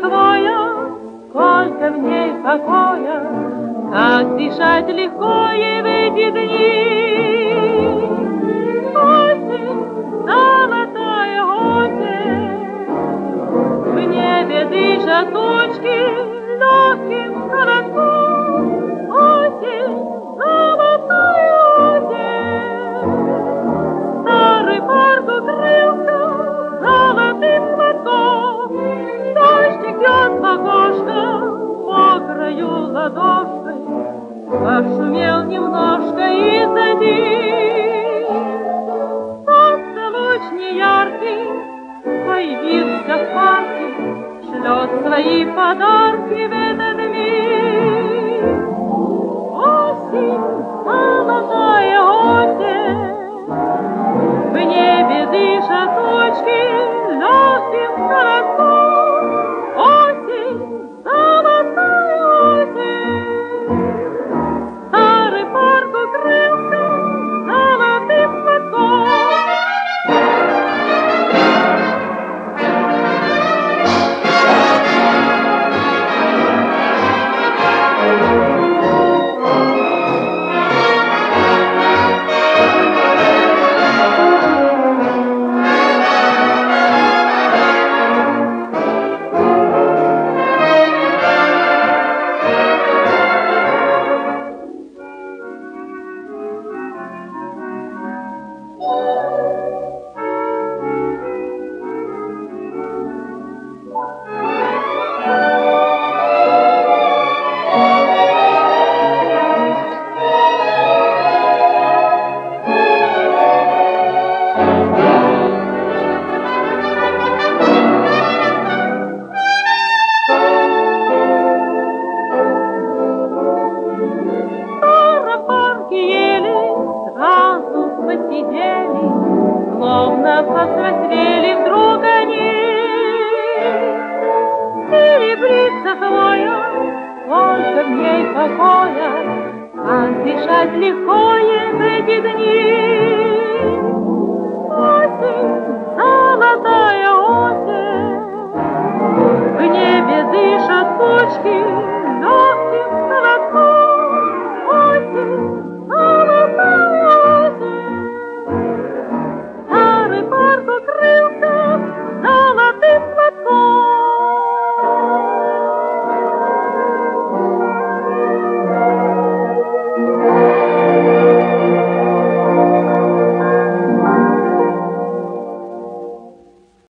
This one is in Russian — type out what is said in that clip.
твоя, сколько в ней покоя, как дышать легко и в эти дни. Ладошкой, Пошумел немножко из-за Солнце луч неяркий появился в парке, Шлет свои подарки в этот мир. Осень, золотая осень, В небе дышат тучки Словно посмотрели вдруг они. Серебрится хвоя, сколько в ней покоя, Как дышать легко эти дни.